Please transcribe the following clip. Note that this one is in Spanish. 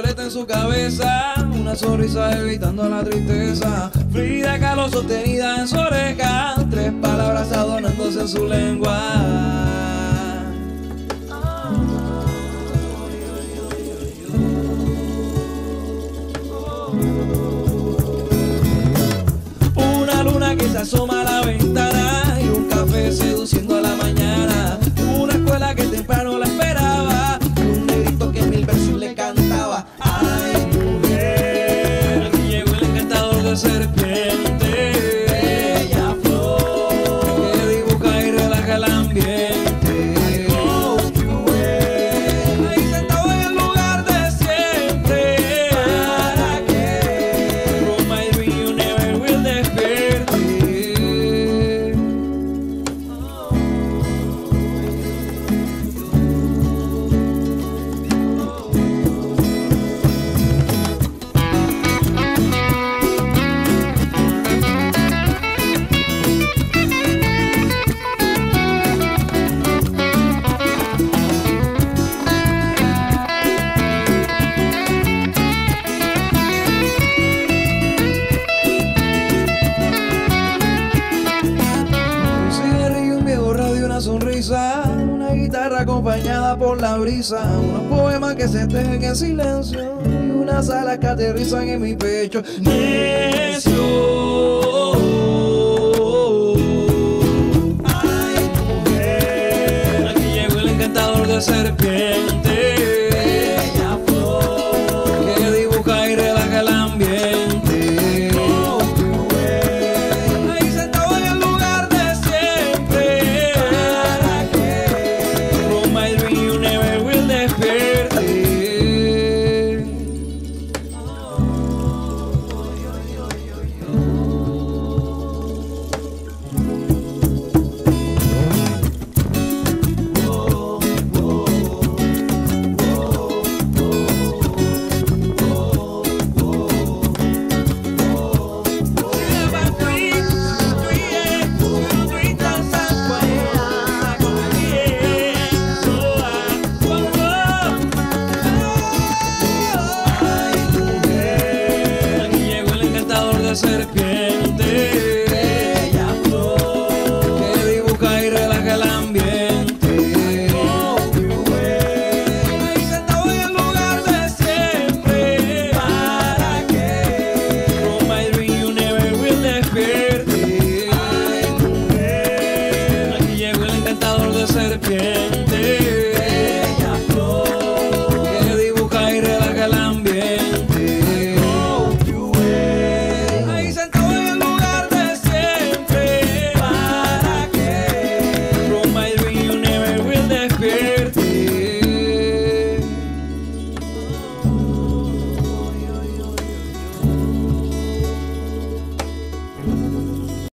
violeta en su cabeza, una sonrisa evitando la tristeza. Frida Kahlo sostenida en su oreja, tres palabras adornándose en su lengua. Una luna que se asoma a la ventana encantador una sonrisa, una guitarra acompañada por la brisa, unos poemas que se tejen en silencio y unas alas que aterrizan en mi pecho. Necio. Ay, mujer, aquí llegó el encantador de serpiente. la serpiente.